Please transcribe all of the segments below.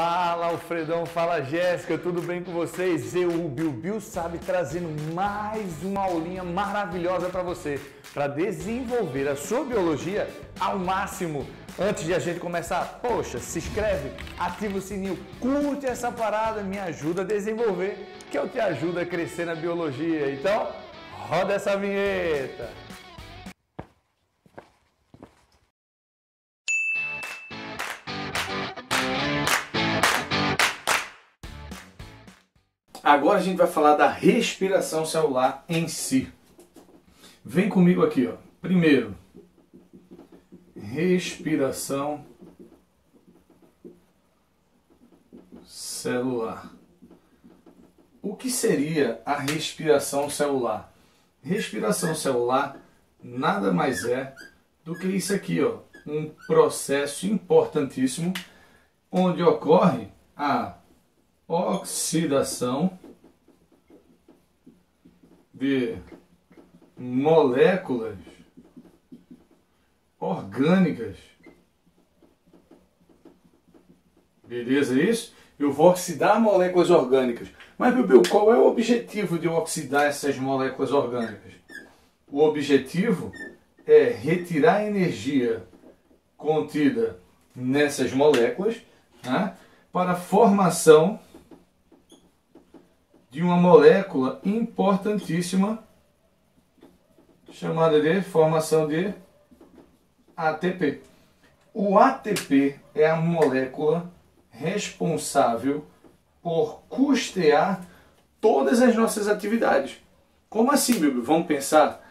Fala Alfredão, fala Jéssica, tudo bem com vocês? Eu, o Bill sabe, trazendo mais uma aulinha maravilhosa para você, para desenvolver a sua biologia ao máximo. Antes de a gente começar, poxa, se inscreve, ativa o sininho, curte essa parada, me ajuda a desenvolver, que eu te ajudo a crescer na biologia. Então, roda essa vinheta! Agora a gente vai falar da respiração celular em si. Vem comigo aqui, ó. Primeiro, respiração celular. O que seria a respiração celular? Respiração celular nada mais é do que isso aqui, ó, um processo importantíssimo onde ocorre a oxidação de moléculas orgânicas. Beleza isso? Eu vou oxidar moléculas orgânicas. Mas, Bill, qual é o objetivo de eu oxidar essas moléculas orgânicas? O objetivo é retirar a energia contida nessas moléculas né, para a formação de uma molécula importantíssima chamada de formação de ATP. O ATP é a molécula responsável por custear todas as nossas atividades. Como assim, Bíblia? Vamos pensar?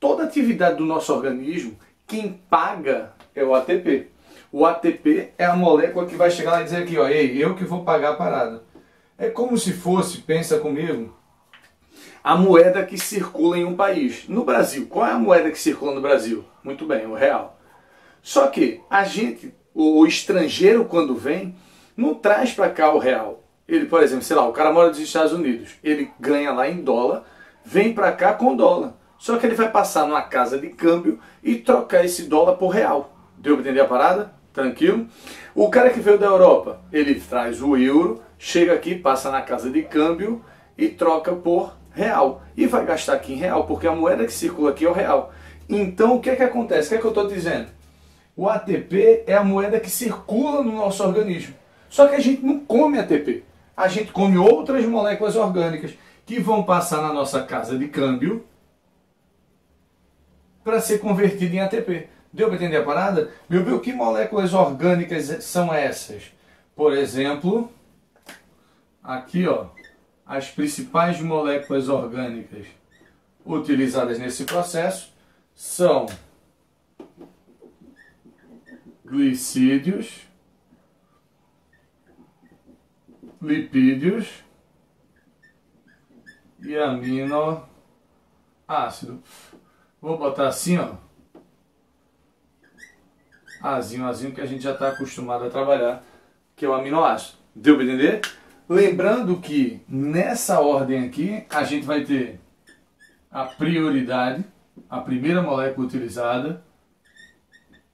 Toda atividade do nosso organismo, quem paga é o ATP. O ATP é a molécula que vai chegar lá e dizer aqui, ó, ei, eu que vou pagar a parada. É como se fosse, pensa comigo, a moeda que circula em um país. No Brasil, qual é a moeda que circula no Brasil? Muito bem, o real. Só que a gente, o estrangeiro quando vem, não traz para cá o real. Ele, por exemplo, sei lá, o cara mora nos Estados Unidos, ele ganha lá em dólar, vem para cá com dólar. Só que ele vai passar numa casa de câmbio e trocar esse dólar por real. Deu para entender a parada? Tranquilo? O cara que veio da Europa, ele traz o euro, chega aqui, passa na casa de câmbio e troca por real. E vai gastar aqui em real, porque a moeda que circula aqui é o real. Então o que é que acontece? O que é que eu estou dizendo? O ATP é a moeda que circula no nosso organismo. Só que a gente não come ATP. A gente come outras moléculas orgânicas que vão passar na nossa casa de câmbio para ser convertida em ATP. Deu para entender a parada? Meu bem, que moléculas orgânicas são essas? Por exemplo, aqui ó, as principais moléculas orgânicas utilizadas nesse processo são glicídios, lipídios e aminoácido. Vou botar assim, ó. Azinho, azinho que a gente já está acostumado a trabalhar, que é o aminoácido. Deu para entender? Lembrando que nessa ordem aqui a gente vai ter a prioridade, a primeira molécula utilizada,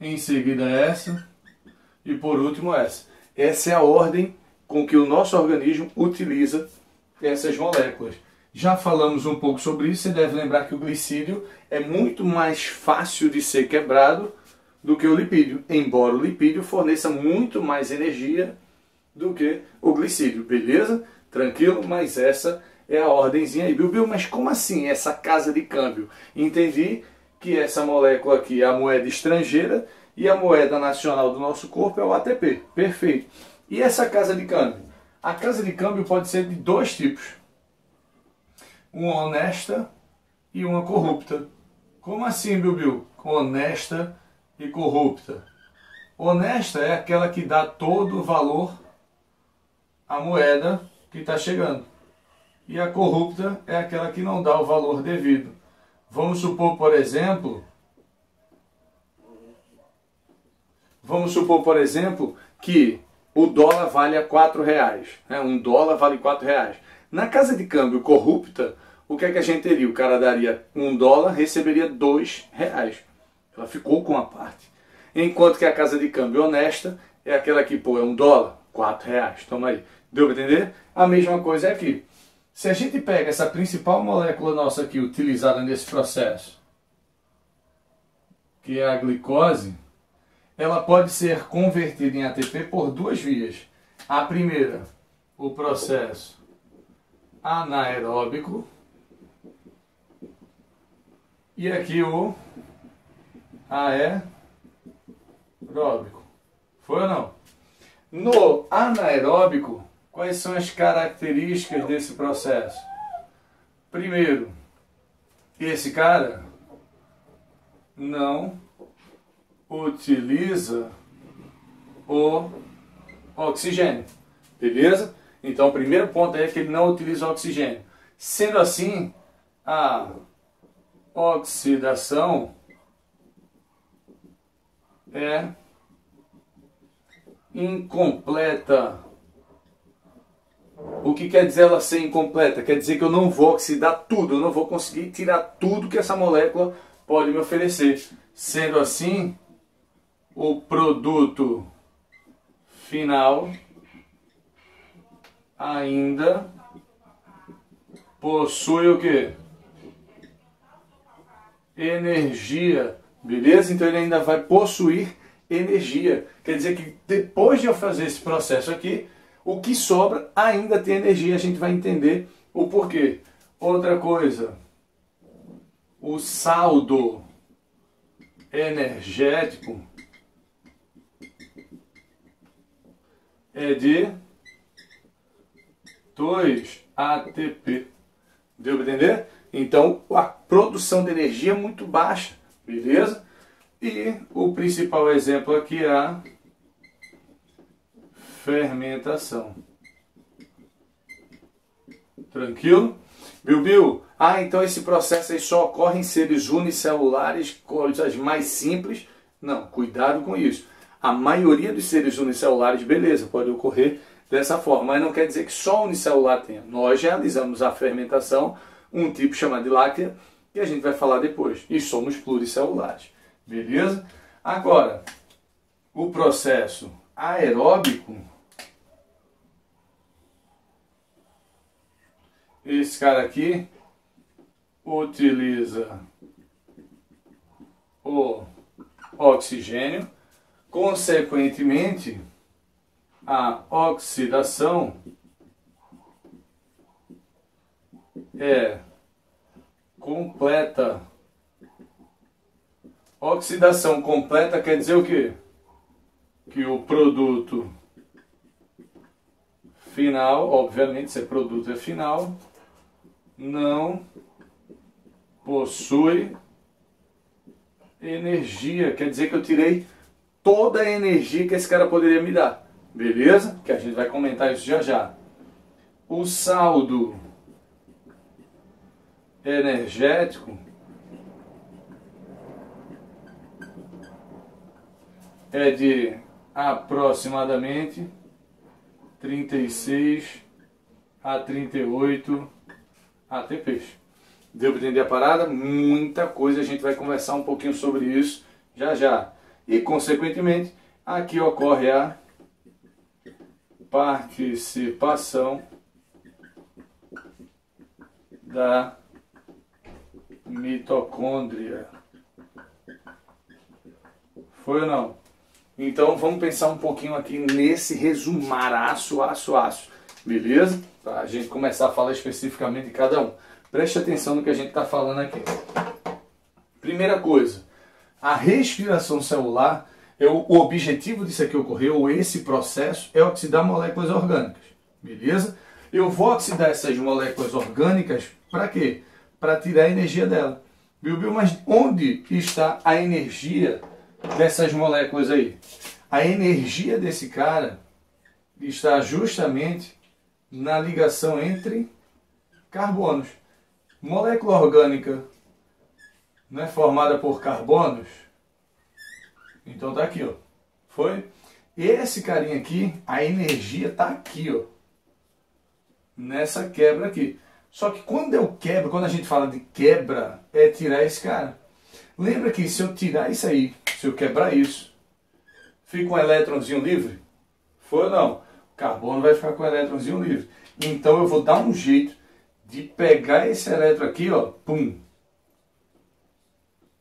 em seguida essa e por último essa. Essa é a ordem com que o nosso organismo utiliza essas moléculas. Já falamos um pouco sobre isso, você deve lembrar que o glicídio é muito mais fácil de ser quebrado do que o lipídio, embora o lipídio forneça muito mais energia do que o glicídio, beleza? Tranquilo? Mas essa é a ordenzinha aí. Bill, mas como assim essa casa de câmbio? Entendi que essa molécula aqui é a moeda estrangeira e a moeda nacional do nosso corpo é o ATP. Perfeito. E essa casa de câmbio? A casa de câmbio pode ser de dois tipos. Uma honesta e uma corrupta. Como assim, Bill? Honesta e corrupta. Honesta é aquela que dá todo o valor a moeda que está chegando. E a corrupta é aquela que não dá o valor devido. Vamos supor, por exemplo, vamos supor, por exemplo, que o dólar vale a quatro reais. Né? Um dólar vale quatro reais. Na casa de câmbio corrupta, o que é que a gente teria? O cara daria um dólar, receberia dois reais. Ela ficou com a parte. Enquanto que a casa de câmbio honesta é aquela que, pô, é um dólar, 4 reais. Toma aí. Deu para entender? A mesma coisa é aqui. Se a gente pega essa principal molécula nossa aqui utilizada nesse processo, que é a glicose, ela pode ser convertida em ATP por duas vias. A primeira, o processo anaeróbico, e aqui o aeróbico. Foi ou não? No anaeróbico, quais são as características desse processo? Primeiro, esse cara não utiliza o oxigênio. Beleza? Então, o primeiro ponto é que ele não utiliza oxigênio. Sendo assim, a oxidação é incompleta. O que quer dizer ela ser incompleta? Quer dizer que eu não vou oxidar tudo, eu não vou conseguir tirar tudo que essa molécula pode me oferecer. Sendo assim, o produto final ainda possui o que? Energia, beleza? Então ele ainda vai possuir energia. Quer dizer que depois de eu fazer esse processo aqui, o que sobra ainda tem energia. A gente vai entender o porquê. Outra coisa, o saldo energético é de 2 ATP. Deu para entender? Então a produção de energia é muito baixa, beleza? E o principal exemplo aqui é a fermentação. Tranquilo? Bilbil, ah, então esse processo aí só ocorre em seres unicelulares, coisas mais simples. Não, cuidado com isso. A maioria dos seres unicelulares, beleza, pode ocorrer dessa forma, mas não quer dizer que só unicelular tenha. Nós realizamos a fermentação, um tipo chamado de láctea, que a gente vai falar depois. E somos pluricelulares. Beleza? Agora, o processo aeróbico, esse cara aqui utiliza o oxigênio, consequentemente, a oxidação é completa Oxidação completa quer dizer o quê? Que o produto final, obviamente, se é produto é final, não possui energia. Quer dizer que eu tirei toda a energia que esse cara poderia me dar. Beleza? Que a gente vai comentar isso já já. O saldo energético é de aproximadamente 36 a 38 ATPs. Deu para entender a parada? Muita coisa, a gente vai conversar um pouquinho sobre isso já já. E, consequentemente, aqui ocorre a participação da mitocôndria. Foi ou não? Então vamos pensar um pouquinho aqui nesse resumaraço, aço, aço. Beleza? Para a gente começar a falar especificamente de cada um. Preste atenção no que a gente está falando aqui. Primeira coisa, a respiração celular, é o, o objetivo disso aqui ocorrer, ou esse processo, é oxidar moléculas orgânicas. Beleza? Eu vou oxidar essas moléculas orgânicas para quê? Para tirar a energia dela. Viu, viu? Mas onde está a energia dessas moléculas aí. A energia desse cara está justamente na ligação entre carbonos. Molécula orgânica não é formada por carbonos? Então tá aqui, ó. Foi? Esse carinha aqui, a energia tá aqui, ó. Nessa quebra aqui. Só que quando eu quebro, quando a gente fala de quebra, é tirar esse cara. Lembra que se eu tirar isso aí, se eu quebrar isso, fica um elétronzinho livre? Foi ou não? Carbono vai ficar com o elétronzinho livre. Então eu vou dar um jeito de pegar esse elétron aqui, ó, pum,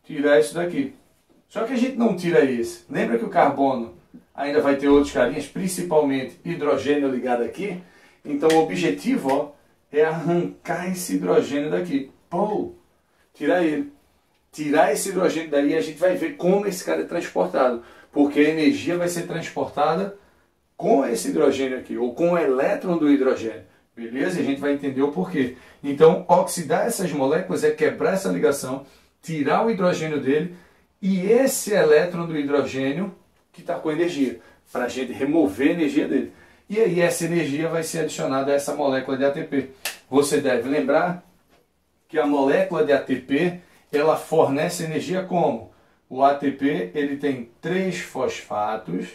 tirar isso daqui. Só que a gente não tira esse. Lembra que o carbono ainda vai ter outros carinhas, principalmente hidrogênio ligado aqui? Então o objetivo ó, é arrancar esse hidrogênio daqui. Pô, tirar ele. Tirar esse hidrogênio daí a gente vai ver como esse cara é transportado. Porque a energia vai ser transportada com esse hidrogênio aqui, ou com o elétron do hidrogênio. Beleza? E a gente vai entender o porquê. Então, oxidar essas moléculas é quebrar essa ligação, tirar o hidrogênio dele e esse elétron do hidrogênio que está com energia, para a gente remover a energia dele. E aí essa energia vai ser adicionada a essa molécula de ATP. Você deve lembrar que a molécula de ATP ela fornece energia como? O ATP ele tem três fosfatos,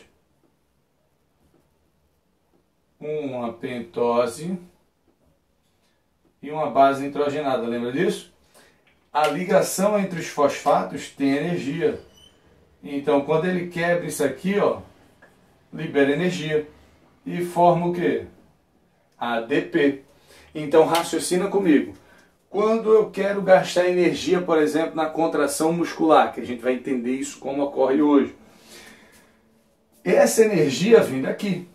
uma pentose e uma base nitrogenada. Lembra disso? A ligação entre os fosfatos tem energia. Então, quando ele quebra isso aqui, ó, libera energia e forma o quê? ADP. Então, raciocina comigo. Quando eu quero gastar energia, por exemplo, na contração muscular, que a gente vai entender isso como ocorre hoje. Essa energia vem daqui.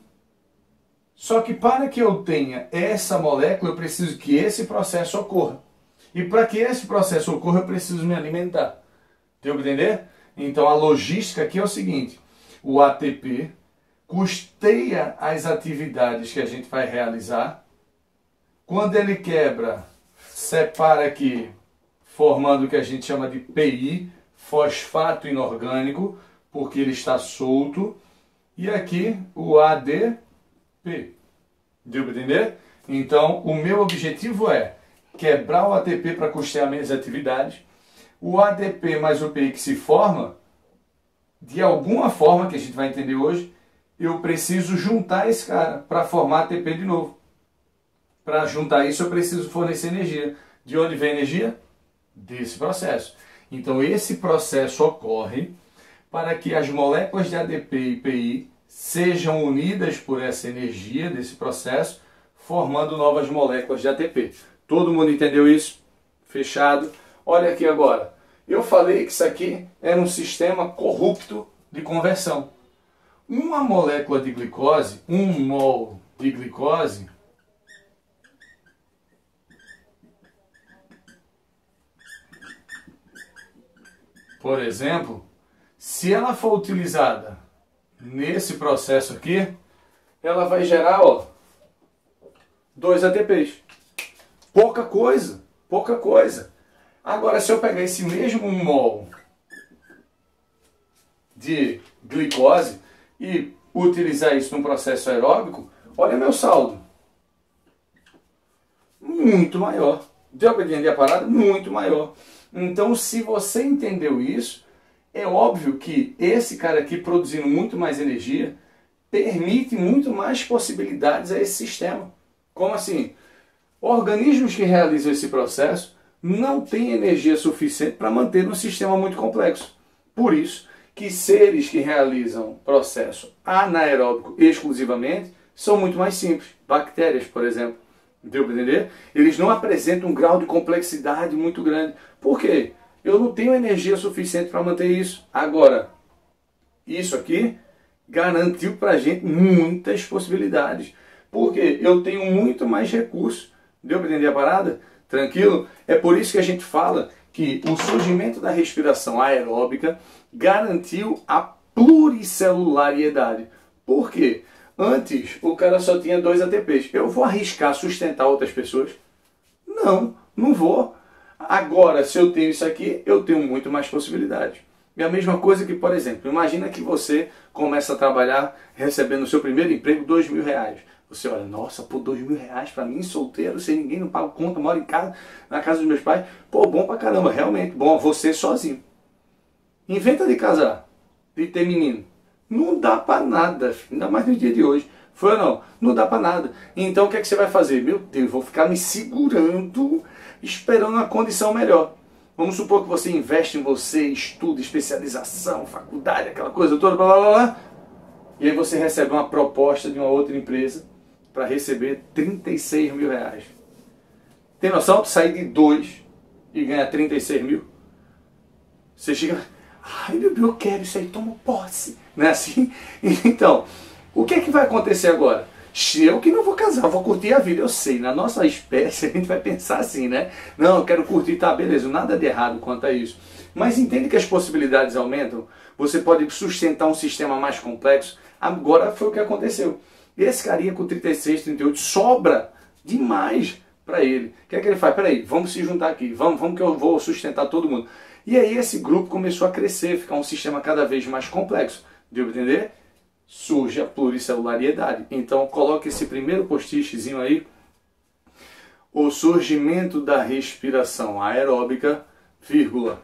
Só que para que eu tenha essa molécula, eu preciso que esse processo ocorra. E para que esse processo ocorra, eu preciso me alimentar. Deu para entender? Então a logística aqui é o seguinte: o ATP custeia as atividades que a gente vai realizar. Quando ele quebra, separa aqui, formando o que a gente chama de PI, fosfato inorgânico, porque ele está solto. E aqui o ADP. Deu para entender? Então, o meu objetivo é quebrar o ATP para custear minhas atividades. O ADP mais o PI que se forma, de alguma forma, que a gente vai entender hoje, eu preciso juntar esse cara para formar ATP de novo. Para juntar isso, eu preciso fornecer energia. De onde vem a energia? Desse processo. Então, esse processo ocorre para que as moléculas de ADP e PI sejam unidas por essa energia desse processo, formando novas moléculas de ATP. Todo mundo entendeu isso? Fechado. Olha aqui agora. Eu falei que isso aqui era um sistema corrupto de conversão. Uma molécula de glicose, um mol de glicose, por exemplo, se ela for utilizada nesse processo aqui, ela vai gerar ó, dois ATPs. Pouca coisa, pouca coisa. Agora, se eu pegar esse mesmo mol de glicose e utilizar isso num processo aeróbico, olha meu saldo. Muito maior. Deu para entender a parada? Muito maior. Então, se você entendeu isso, é óbvio que esse cara aqui produzindo muito mais energia permite muito mais possibilidades a esse sistema. Como assim? Organismos que realizam esse processo não têm energia suficiente para manter um sistema muito complexo. Por isso que seres que realizam processo anaeróbico exclusivamente são muito mais simples. Bactérias, por exemplo. Deu para entender? Eles não apresentam um grau de complexidade muito grande. Por quê? Eu não tenho energia suficiente para manter isso. Agora, isso aqui garantiu para a gente muitas possibilidades. Porque eu tenho muito mais recursos Deu para entender a parada? Tranquilo? É por isso que a gente fala que o surgimento da respiração aeróbica garantiu a pluricelulariedade. Por quê? Antes, o cara só tinha dois ATPs. Eu vou arriscar sustentar outras pessoas? Não, não vou. Agora, se eu tenho isso aqui, eu tenho muito mais possibilidades. É a mesma coisa que, por exemplo, imagina que você começa a trabalhar recebendo o seu primeiro emprego dois mil reais. Você olha, nossa, por dois mil reais pra mim, solteiro, sem ninguém, não pago conta, moro em casa, na casa dos meus pais. Pô, bom pra caramba, realmente, bom, você sozinho. Inventa de casar, de ter menino. Não dá pra nada, ainda mais no dia de hoje. Foi ou não? Não dá pra nada. Então o que é que você vai fazer? Meu Deus, vou ficar me segurando, esperando uma condição melhor. Vamos supor que você investe em você, estuda, especialização, faculdade, aquela coisa toda, blá blá blá. E aí você recebe uma proposta de uma outra empresa para receber 36 mil reais. Tem noção de sair de 2 e ganhar 36 mil? Você chega, ai meu Deus, eu quero isso aí, toma posse. Não é assim? Então, o que é que vai acontecer agora? Eu que não vou casar, vou curtir a vida, eu sei. Na nossa espécie a gente vai pensar assim, né? Não, eu quero curtir, tá, beleza, nada de errado quanto a isso. Mas entende que as possibilidades aumentam? Você pode sustentar um sistema mais complexo. Agora foi o que aconteceu. Esse carinha com 36, 38 sobra demais para ele. O que é que ele faz? Peraí, vamos se juntar aqui, vamos, vamos que eu vou sustentar todo mundo. E aí esse grupo começou a crescer, ficar um sistema cada vez mais complexo. Deu para entender? Surge a pluricelularidade. Então coloque esse primeiro postichezinho aí. O surgimento da respiração aeróbica, vírgula,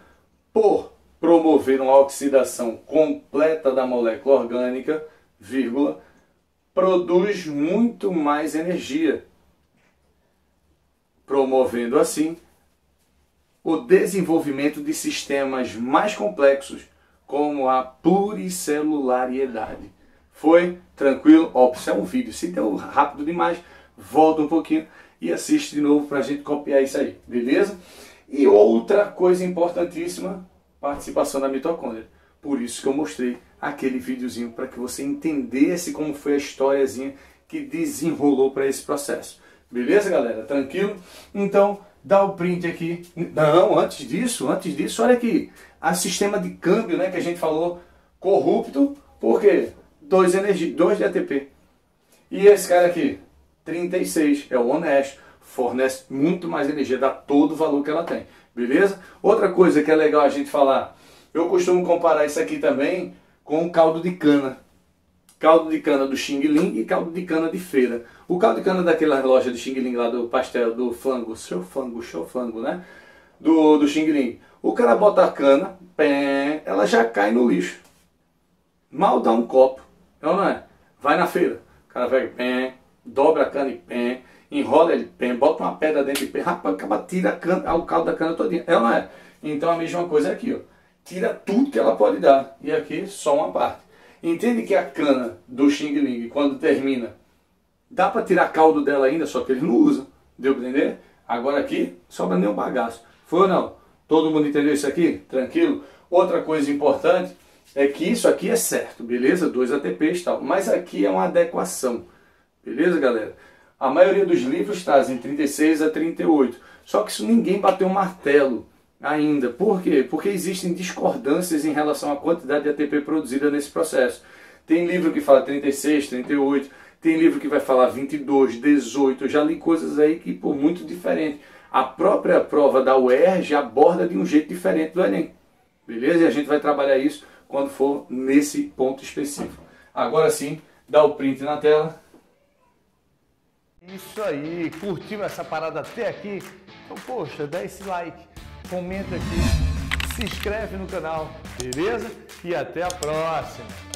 por promover uma oxidação completa da molécula orgânica, vírgula, produz muito mais energia, promovendo assim o desenvolvimento de sistemas mais complexos, como a pluricelularidade. Foi? Tranquilo? Ó, isso é um vídeo. Se deu rápido demais, volta um pouquinho e assiste de novo para a gente copiar isso aí. Beleza? E outra coisa importantíssima, participação da mitocôndria. Por isso que eu mostrei aquele videozinho para que você entendesse como foi a historiazinha que desenrolou para esse processo. Beleza, galera? Tranquilo? Então, dá o print aqui. Não, antes disso, antes disso, olha aqui. A sistema de câmbio, né, que a gente falou, corrupto. Por quê? 2 energia, 2 de ATP. E esse cara aqui, 36, é o honesto, fornece muito mais energia, dá todo o valor que ela tem. Beleza? Outra coisa que é legal a gente falar, eu costumo comparar isso aqui também com o caldo de cana. Caldo de cana do Xing Ling e caldo de cana de feira. O caldo de cana daquela loja de Xing Ling lá do pastel, do flango, seu flango, show flango, né? Do, do Xing Ling. O cara bota a cana, ela já cai no lixo. Mal dá um copo. Então não é? Vai na feira, o cara vai, pé, dobra a cana e pé, enrola ele, pé, bota uma pedra dentro e pé, rapaz, acaba, tira a cana, o caldo da cana todinha. É ou não é? Então a mesma coisa é aqui, ó. Tira tudo que ela pode dar. E aqui só uma parte. Entende que a cana do Xing Ling, quando termina, dá para tirar caldo dela ainda, só que eles não usam. Deu para entender? Agora aqui, sobra nem um bagaço. Foi ou não? Todo mundo entendeu isso aqui? Tranquilo? Outra coisa importante é que isso aqui é certo, beleza? 2 ATPs e tal. Mas aqui é uma adequação, beleza, galera? A maioria dos livros trazem 36 a 38. Só que isso ninguém bateu um martelo ainda. Por quê? Porque existem discordâncias em relação à quantidade de ATP produzida nesse processo. Tem livro que fala 36, 38, tem livro que vai falar 22, 18. Eu já li coisas aí que, por muito diferente. A própria prova da UERJ aborda de um jeito diferente do Enem. Beleza? E a gente vai trabalhar isso quando for nesse ponto específico. Agora sim, dá o print na tela. Isso aí, curtiu essa parada até aqui? Então, poxa, dá esse like, comenta aqui, se inscreve no canal, beleza? E até a próxima!